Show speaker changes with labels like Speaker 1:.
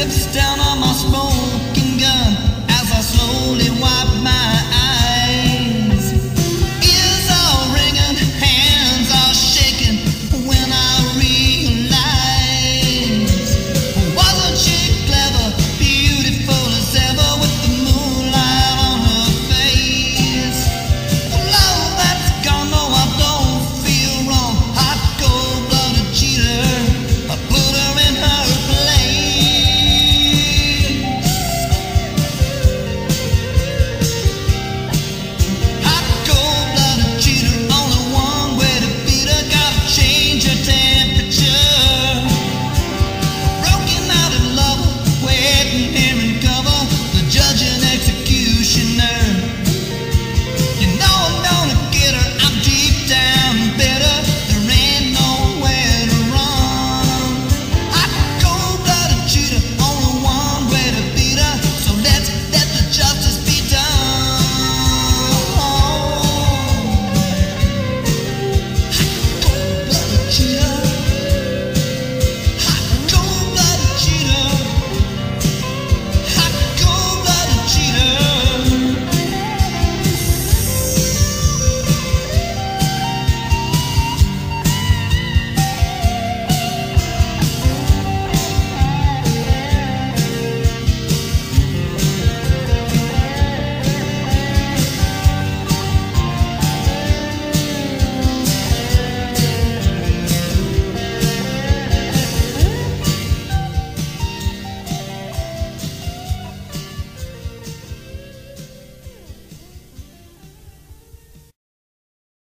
Speaker 1: lips down on my spoon.